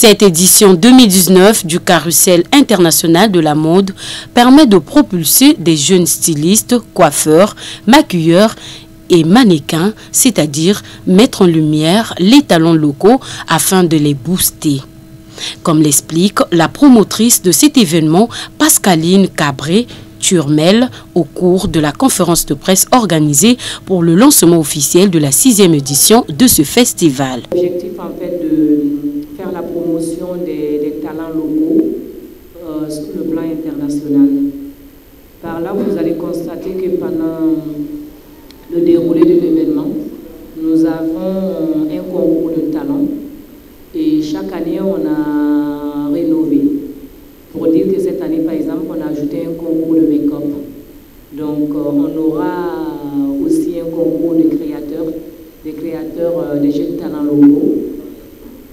Cette édition 2019 du Carrousel international de la mode permet de propulser des jeunes stylistes, coiffeurs, maquilleurs et mannequins, c'est-à-dire mettre en lumière les talents locaux afin de les booster. Comme l'explique la promotrice de cet événement, Pascaline Cabré, Turmel au cours de la conférence de presse organisée pour le lancement officiel de la sixième édition de ce festival. Sur le plan international. Par là, vous allez constater que pendant le déroulé de l'événement, nous avons un concours de talents et chaque année, on a rénové. Pour dire que cette année, par exemple, on a ajouté un concours de make-up. Donc, euh, on aura aussi un concours de créateurs, des créateurs, euh, des jeunes talents locaux.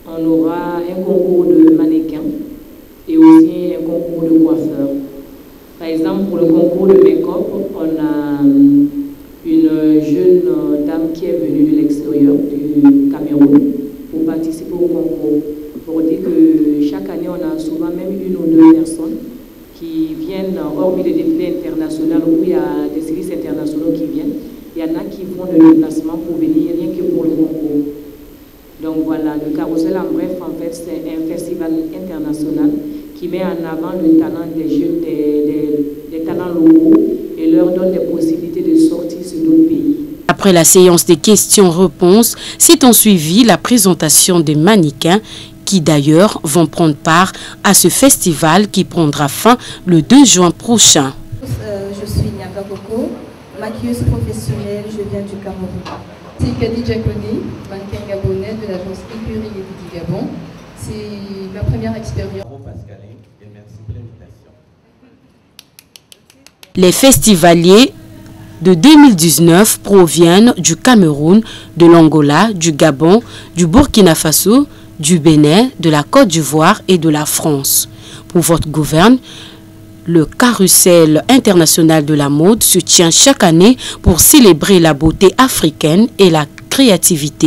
On aura un concours de mannequins et aussi un concours de coiffeurs. Par exemple, pour le concours de make-up, on a une jeune dame qui est venue de l'extérieur, du Cameroun, pour participer au concours. Pour dire que chaque année, on a souvent même une ou deux personnes qui viennent, hormis les défilés internationaux où il y a des services internationaux qui viennent, il y en a qui font le déplacement pour venir rien que pour le concours. Donc voilà, le carrousel en bref, en fait, c'est un festival international qui met en avant le talent des jeunes, des, des talents locaux et leur donne des possibilités de sortir sur d'autres pays. Après la séance des questions-réponses, s'est en suivi la présentation des mannequins qui d'ailleurs vont prendre part à ce festival qui prendra fin le 2 juin prochain. Euh, je suis Nyaka Koko, maquilleuse professionnelle, je viens du Cameroun. C'est Kadi Diakoni, mannequin gabonais de l'agence Écurie et du Gabon. C'est ma première expérience. Les festivaliers de 2019 proviennent du Cameroun, de l'Angola, du Gabon, du Burkina Faso, du Bénin, de la Côte d'Ivoire et de la France. Pour votre gouverne, le carrousel international de la mode se tient chaque année pour célébrer la beauté africaine et la créativité.